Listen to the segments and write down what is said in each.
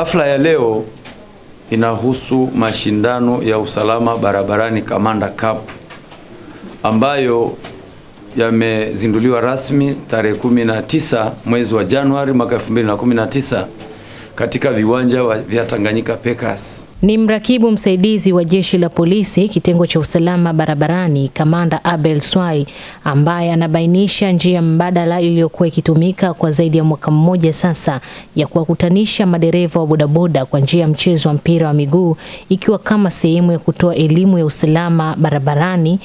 Hafla ya leo inahusu mashindano ya usalama barabarani Kamanda Cup ambayo yamezinduliwa rasmi tarehe 19 mwezi wa Januari mwaka 2019 katika viwanja vya Tanganyika Packers. Ni mrakibu msaidizi wa jeshi la polisi kitengo cha usalama barabarani Kamanda Abel Swai ambaye anabainisha njia mbadala iliyokuwa ikitumika kwa zaidi ya mwaka mmoja sasa ya kuwakutanisha madereva wa bodaboda kwa njia ya mchezo wa mpira wa miguu ikiwa kama sehemu ya kutoa elimu ya usalama barabarani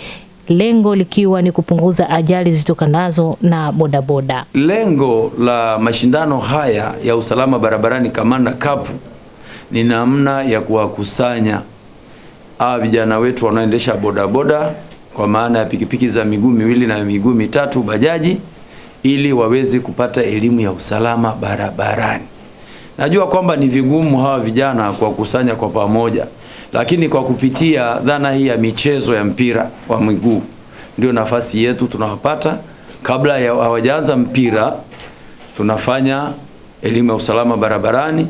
lengo likiwa ni kupunguza ajali zitokanazo na bodaboda. Lengo la mashindano haya ya usalama barabarani Kamanda Cup ni namna ya kuwakusanya hawa vijana wetu wanaoendesha bodaboda kwa maana ya pikipiki za miguu miwili na miguu mitatu bajaji, ili waweze kupata elimu ya usalama barabarani. Najua kwamba ni vigumu hawa vijana kuwakusanya kwa pamoja, lakini kwa kupitia dhana hii ya michezo ya mpira wa miguu ndio nafasi yetu tunawapata. Kabla ya hawajaanza mpira, tunafanya elimu ya usalama barabarani,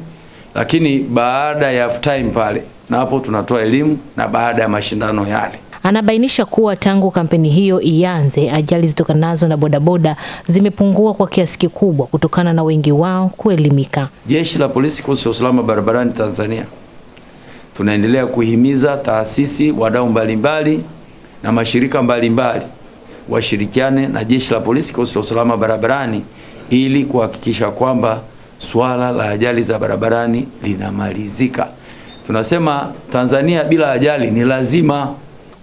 lakini baada ya time pale, na hapo tunatoa elimu, na baada ya mashindano yale Anabainisha kuwa tangu kampeni hiyo ianze, ajali zitokanazo na bodaboda zimepungua kwa kiasi kikubwa kutokana na wengi wao kuelimika. Jeshi la Polisi, kikosi cha usalama barabarani Tanzania, tunaendelea kuhimiza taasisi, wadau mbalimbali na mashirika mbalimbali washirikiane na jeshi la polisi, kikosi cha usalama barabarani ili kuhakikisha kwamba swala la ajali za barabarani linamalizika. Tunasema Tanzania bila ajali ni lazima.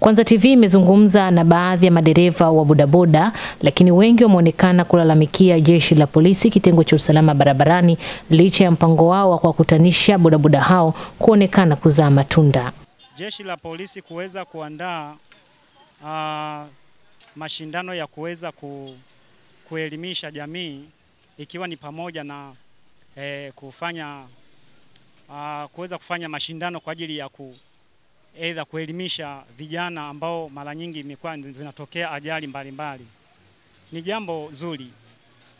Kwanza TV imezungumza na baadhi ya madereva wa bodaboda, lakini wengi wameonekana kulalamikia jeshi la polisi kitengo cha usalama barabarani licha ya mpango wao wa kuwakutanisha bodaboda hao kuonekana kuzaa matunda. Jeshi la polisi kuweza kuandaa uh, mashindano ya kuweza ku, kuelimisha jamii ikiwa ni pamoja na eh, kufanya uh, kuweza kufanya mashindano kwa ajili ya ku aidha kuelimisha vijana ambao mara nyingi imekuwa zinatokea ajali mbalimbali. Ni jambo zuri,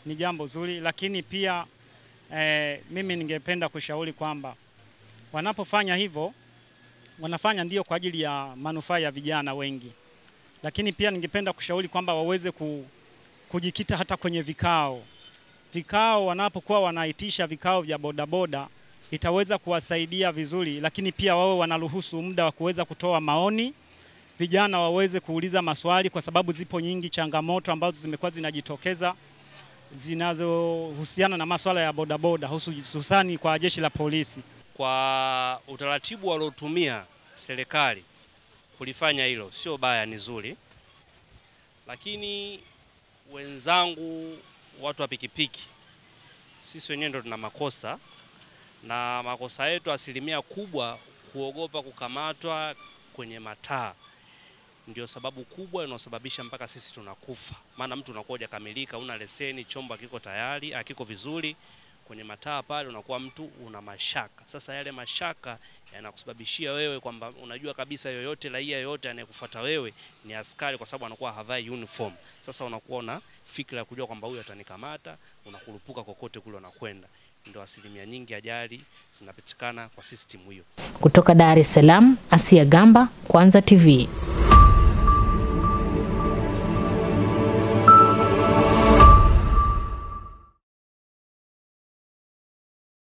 ni jambo zuri, lakini pia eh, mimi ningependa kushauri kwamba wanapofanya hivyo wanafanya ndio kwa ajili ya manufaa ya vijana wengi, lakini pia ningependa kushauri kwamba waweze ku, kujikita hata kwenye vikao vikao, wanapokuwa wanaitisha vikao vya bodaboda itaweza kuwasaidia vizuri, lakini pia wawe wanaruhusu muda wa kuweza kutoa maoni, vijana waweze kuuliza maswali, kwa sababu zipo nyingi changamoto ambazo zimekuwa zinajitokeza zinazohusiana na masuala ya bodaboda, hususani kwa jeshi la polisi. Kwa utaratibu waliotumia serikali kulifanya hilo sio baya, ni zuri, lakini wenzangu, watu wa pikipiki, sisi wenyewe ndo tuna makosa na makosa yetu asilimia kubwa kuogopa kukamatwa kwenye mataa ndio sababu kubwa inayosababisha mpaka sisi tunakufa. Maana mtu unakuwa hujakamilika, una leseni, chombo hakiko tayari, akiko vizuri kwenye mataa pale, unakuwa mtu una mashaka. Sasa yale mashaka yanakusababishia wewe kwamba unajua kabisa yoyote raia yoyote anayekufuata wewe ni askari, kwa sababu anakuwa havai uniform. Sasa unakuwa na fikra ya kujua kwamba huyu atanikamata, unakurupuka kokote kule unakwenda ndio asilimia nyingi ajali zinapatikana kwa system hiyo. Kutoka Dar es Salaam, Asia Gamba, Kwanza TV.